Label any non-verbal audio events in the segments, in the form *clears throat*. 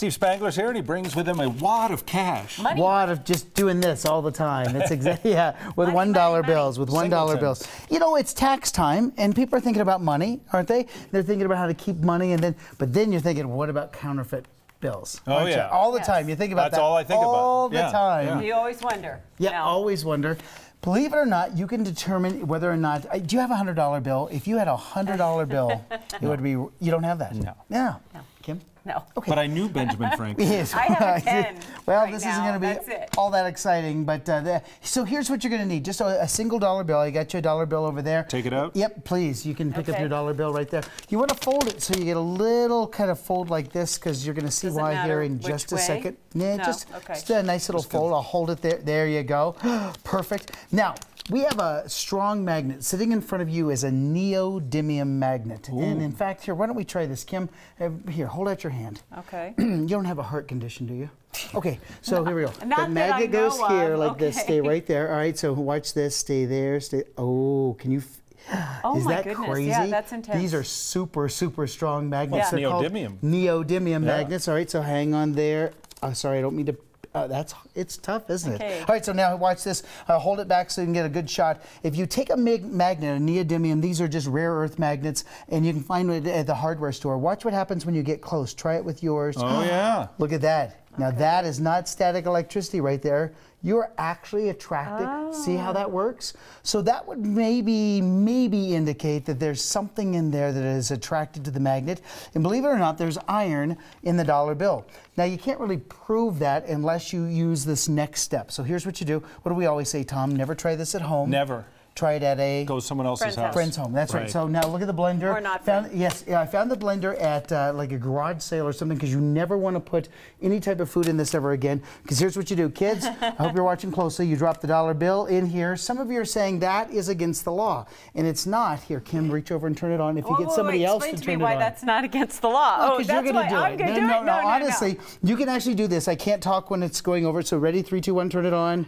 Steve Spangler's here, and he brings with him a wad of cash. Money. Wad of just doing this all the time. It's exactly *laughs* yeah, with Money, one dollar bills, with one dollar bills. You know, it's tax time, and people are thinking about money, aren't they? They're thinking about how to keep money, and then but then you're thinking, what about counterfeit bills? Oh, aren't you? yeah. all the Yes. time. You think about That's that all I think about. all the Yeah, time. yeah. You always wonder. Yeah, Now, always wonder. Believe it or not, you can determine whether or not. uh, Do you have a hundred dollar bill? If you had a hundred dollar bill, *laughs* it would be. You don't have that. No. Yeah. Kim. No. Okay. But I knew Benjamin Franklin. Yes. *laughs* I have a 10 well, right this now. isn't going to be all that exciting, but uh, the, so here's what you're going to need: just a, a single dollar bill. I got you a dollar bill over there. Take it out? Yep, please. You can pick up your dollar bill right there. You want to fold it so you get a little kind of fold like this, because you're going to see Does why here in which just a way? second. Yeah, No, just, okay. just a nice little fold. I'll hold it there. There you go. *gasps* Perfect. Now. We have a strong magnet. Sitting in front of you is a neodymium magnet. And in fact, here, why don't we try this? Kim, uh, here, hold out your hand. Okay. *clears throat* you don't have a heart condition, do you? *laughs* Okay, so here we go. Not the that I magnet goes know here of, like this. Stay right there. All right, so watch this. Stay there. Stay. Oh, can you? f- *gasps* Oh Is my that goodness, crazy? yeah, that's intense. These are super, super strong magnets. Well, it's neodymium. Neodymium Yeah. magnets. All right, so hang on there. Oh, sorry, I don't mean to. Uh, that's it's tough, isn't Okay. it? All right, so now watch this. Uh, hold it back so you can get a good shot. If you take a mag- magnet, a neodymium, these are just rare earth magnets, and you can find it at the hardware store. Watch what happens when you get close. Try it with yours. Oh, yeah. Look at that. Now that is not static electricity right there. You're actually attracted. See how that ah. works? So that would maybe, maybe indicate that there's something in there that is attracted to the magnet. And believe it or not, there's iron in the dollar bill. Now you can't really prove that unless you use this next step. So here's what you do. What do we always say, Tom? Never try this at home. Never. Try it at a Go to someone else's Friend's house. house. friend's home. That's right. Right. So now look at the blender. Or not found. Yes, yeah, I found the blender at uh, like a garage sale or something because you never want to put any type of food in this ever again. Because here's what you do, kids. *laughs* I hope you're watching closely. You drop the dollar bill in here. Some of you are saying that is against the law, and it's not. Here, Kim, reach over and turn it on. If you Whoa, get whoa, somebody wait, else explain to to turn me it why on. that's not against the law. Oh, Because that's you're why gonna do I'm it. going to no, do no, it. no, No, no, honestly, no. you can actually do this. I can't talk when it's going over. So ready, three, two, one, turn it on.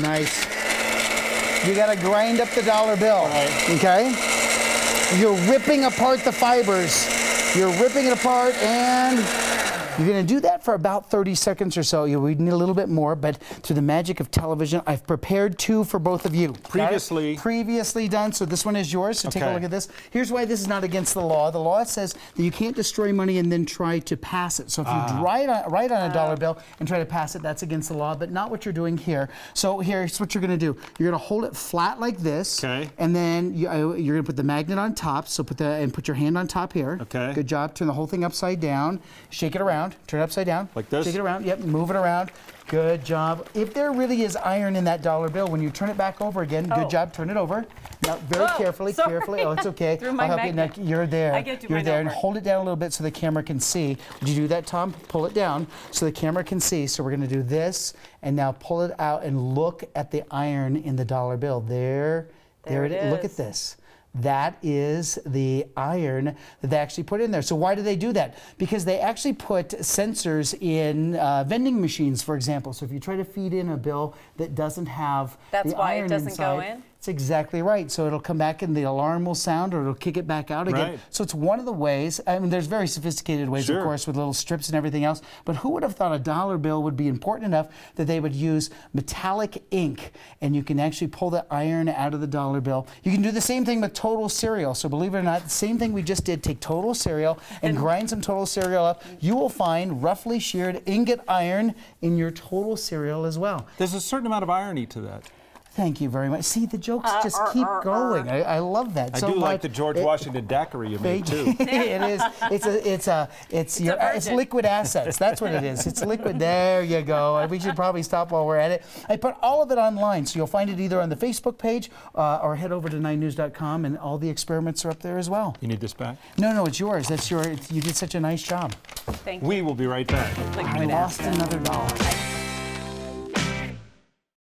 Nice. You got to grind up the dollar bill. Okay. You're ripping apart the fibers. You're ripping it apart and. You're going to do that for about 30 seconds or so. You we need a little bit more, but through the magic of television, I've prepared two for both of you. Previously- previously done. So this one is yours. So take a look at this. Here's why this is not against the law. The law says that you can't destroy money and then try to pass it. So if you Ah. write on, write on a dollar bill and try to pass it, that's against the law, but not what you're doing here. So here's what you're going to do. You're going to hold it flat like this. Okay. And then you, uh, you're going to put the magnet on top. So put the and put your hand on top here. Okay. Good job. Turn the whole thing upside down. Shake it around. Turn it upside down. Like this? Shake it around. Yep. Move it around. Good job. If there really is iron in that dollar bill, when you turn it back over again, Oh. good job. Turn it over. Now, very Whoa, carefully, sorry. carefully. Oh, it's okay. *laughs* Through my I'll help magnet. you. Now, you're there. I get to You're mine there, and hold it down a little bit so the camera can see. Would you do that, Tom? Pull it down so the camera can see. So we're going to do this, and now pull it out and look at the iron in the dollar bill. There, there, There it it is. Look at this. That is the iron that they actually put in there. So why do they do that? Because they actually put sensors in uh, vending machines, for example. So if you try to feed in a bill that doesn't have That's the why it iron doesn't go in? That's exactly right. So it'll come back and the alarm will sound or it'll kick it back out again. Right. So it's one of the ways. I mean, there's very sophisticated ways, Sure. of course, with little strips and everything else. But who would have thought a dollar bill would be important enough that they would use metallic ink and you can actually pull the iron out of the dollar bill? You can do the same thing with total cereal. So believe it or not, the same thing we just did. Take total cereal and grind some total cereal up. You will find roughly sheared ingot iron in your total cereal as well. There's a certain amount of irony to that. Thank you very much. See, the jokes Uh, just uh, keep uh, going. I, I love that I so do much. like the George It- Washington daiquiri you made too. *laughs* it is. It's a. It's a. It's, your. a It's liquid assets. That's what it is. It's liquid. There you go. We should probably stop while we're at it. I put all of it online, so you'll find it either on the Facebook page uh, or head over to 9news.com, and all the experiments are up there as well. You need this back? No, no, it's yours. That's your. It's, you did such a nice job. Thank you. We will be right back. I lost asset. another dollar.